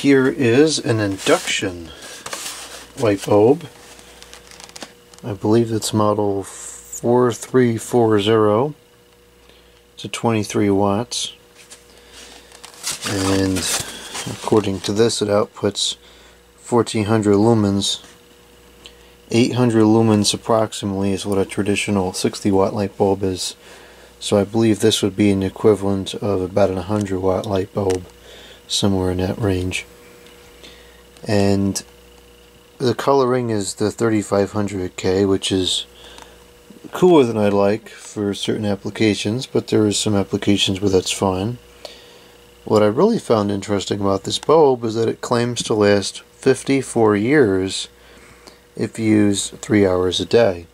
Here is an induction light bulb. I believe it's model 4340 to 23 watts. And according to this, it outputs 1400 lumens. 800 lumens approximately is what a traditional 60 watt light bulb is. So I believe this would be an equivalent of about a 100 watt light bulb, somewhere in that range. And the coloring is the 3500K, which is cooler than I'd like for certain applications, but there is some applications where that's fine. What I really found interesting about this bulb is that it claims to last 54 years if you use 3 hours a day.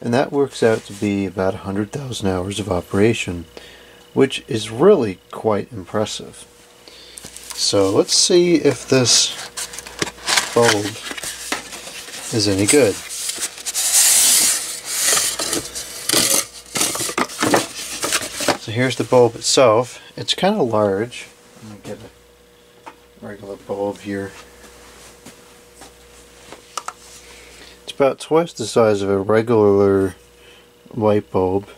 And that works out to be about 100,000 hours of operation, which is really quite impressive. So let's see if this bulb is any good. So here's the bulb itself. It's kind of large. Let me get a regular bulb here. It's about twice the size of a regular light bulb.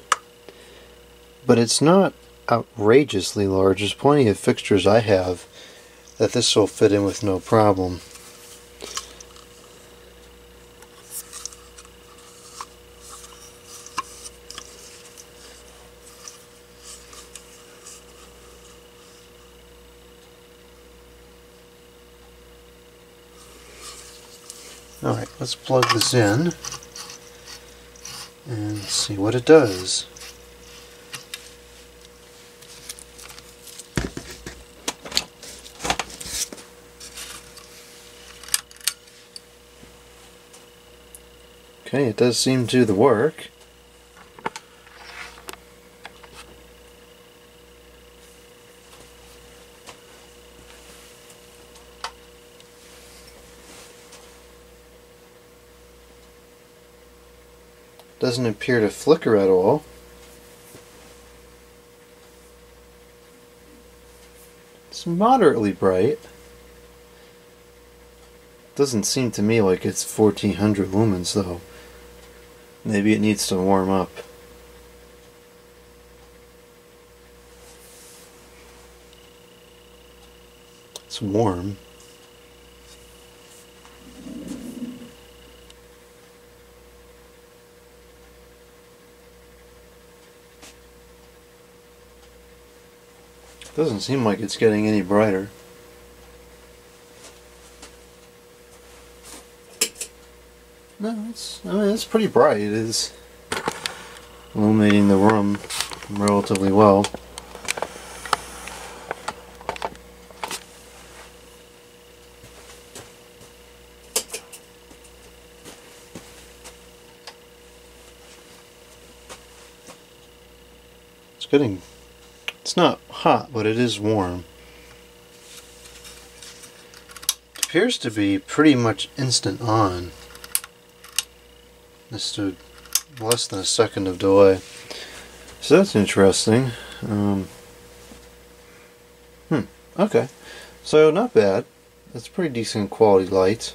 But it's not outrageously large. There's plenty of fixtures I have that this will fit in with no problem. Alright, let's plug this in and see what it does. Okay, it does seem to do the work. Doesn't appear to flicker at all. It's moderately bright. Doesn't seem to me like it's 1400 lumens though. Maybe it needs to warm up. It's warm. Doesn't seem like it's getting any brighter. No, it's I mean it's pretty bright. It is illuminating the room relatively well. It's getting it's not hot, but it is warm. It appears to be pretty much instant on. This a, less than a second of delay. So that's interesting. Um, hmm, okay. So not bad. That's pretty decent quality light.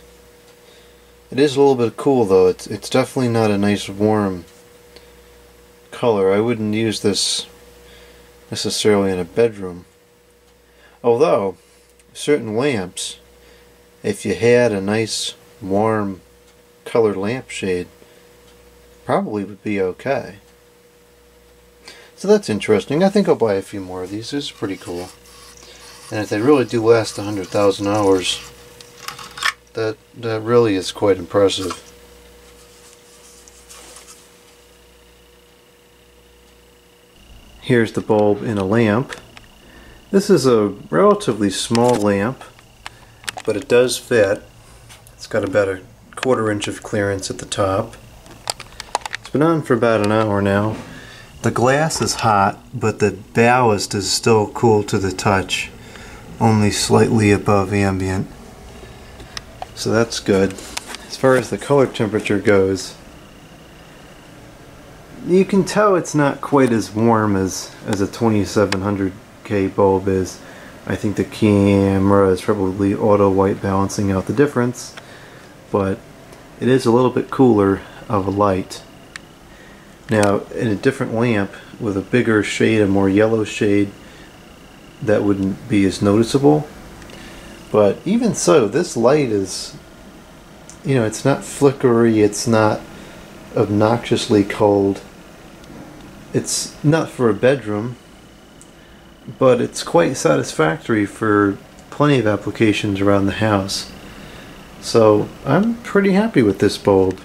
It is a little bit cool though. It's, it's definitely not a nice warm color. I wouldn't use this necessarily in a bedroom. Although, certain lamps, if you had a nice warm colored lampshade, probably would be okay. So that's interesting. I think I'll buy a few more of these. This is pretty cool. And if they really do last 100,000 hours, that, that really is quite impressive. Here's the bulb in a lamp. This is a relatively small lamp, but it does fit. It's got about a quarter inch of clearance at the top. It's been on for about an hour now. The glass is hot, but the ballast is still cool to the touch, only slightly above ambient. So that's good. As far as the color temperature goes, you can tell it's not quite as warm as, as a 2700K bulb is. I think the camera is probably auto white balancing out the difference, but it is a little bit cooler of a light. Now, in a different lamp with a bigger shade, a more yellow shade, that wouldn't be as noticeable. But even so, this light is, you know, it's not flickery, it's not obnoxiously cold. It's not for a bedroom, but it's quite satisfactory for plenty of applications around the house. So I'm pretty happy with this bulb.